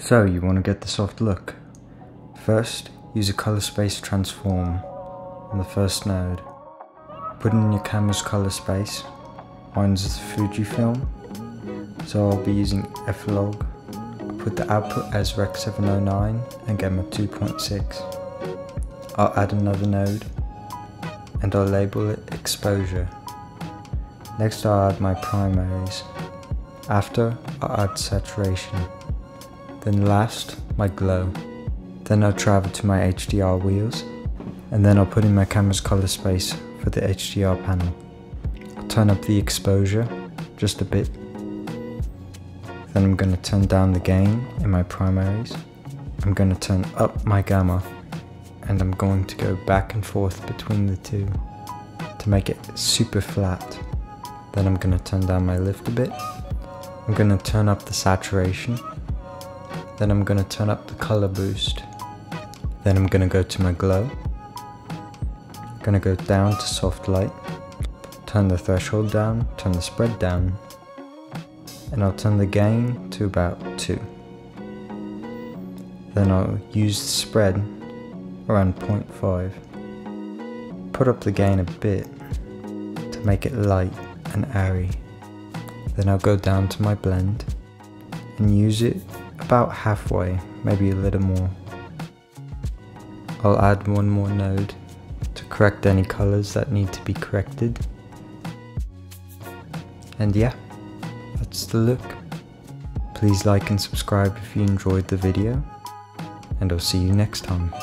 So you want to get the soft look. First, use a color space transform on the first node. Put in your camera's color space. Mine's Fujifilm, so I'll be using F-Log. Put the output as Rec 709 and Gamma 2.6. I'll add another node and I'll label it exposure. Next I'll add my primaries. After I'll add saturation. Then last, my glow. Then I'll travel to my HDR wheels and then I'll put in my camera's color space for the HDR panel. I'll turn up the exposure just a bit. Then I'm going to turn down the gain in my primaries. I'm going to turn up my gamma and I'm going to go back and forth between the two to make it super flat. Then I'm going to turn down my lift a bit. I'm going to turn up the saturation. Then I'm going to turn up the color boost. Then I'm going to go to my glow. To go down to soft light. Turn the threshold down, turn the spread down. And I'll turn the gain to about 2. Then I'll use the spread around 0.5. Put up the gain a bit to make it light and airy. Then I'll go down to my blend and use it about halfway, maybe a little more. I'll add one more node to correct any colors that need to be corrected. And yeah, that's the look. Please like and subscribe if you enjoyed the video, and I'll see you next time.